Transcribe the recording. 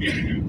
Yeah.